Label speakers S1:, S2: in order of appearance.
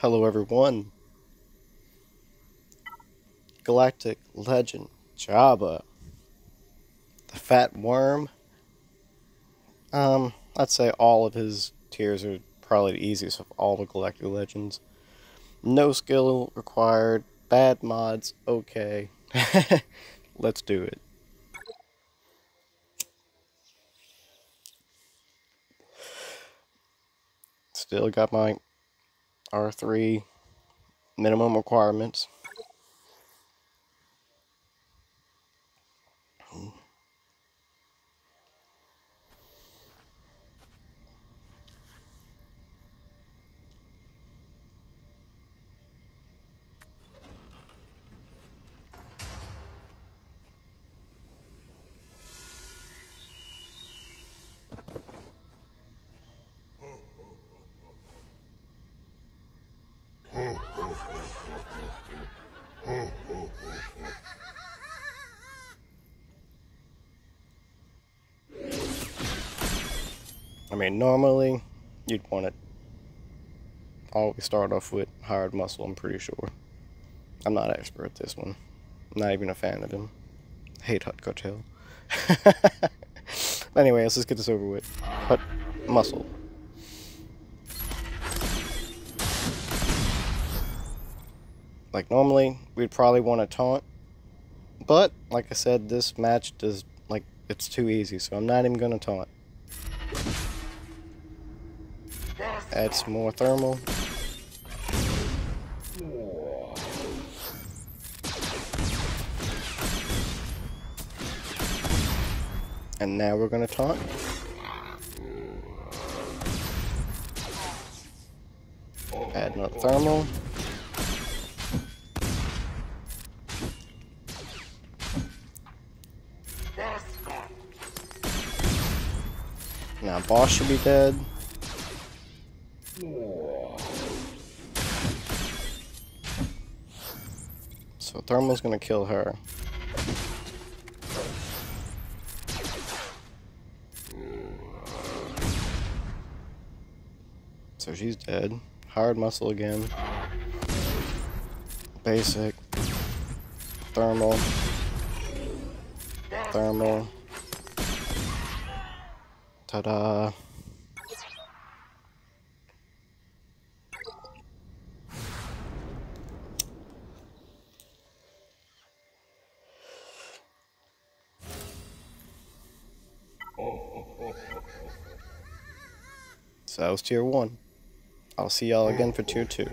S1: Hello everyone. Galactic Legend Jabba. The Fat Worm. Um, I'd say all of his tiers are probably the easiest of all the Galactic Legends. No skill required. Bad mods, okay. Let's do it. Still got my R3 minimum requirements. I mean, normally you'd want to always start off with Hutt Muscle, I'm pretty sure. I'm not expert at this one. I'm not even a fan of him. hate Hutt Cartel. anyway, let's just get this over with. Hutt Muscle. Like normally, we'd probably want to taunt. But, like I said, this match does, like, it's too easy, so I'm not even going to taunt. Add some more thermal. And now we're gonna taunt. Add another thermal. Now boss should be dead. So Thermal's gonna kill her. So she's dead. Hutt Muscle again. Basic. Thermal. Thermal. Ta-da. So that was tier 1. I'll see y'all again for tier 2.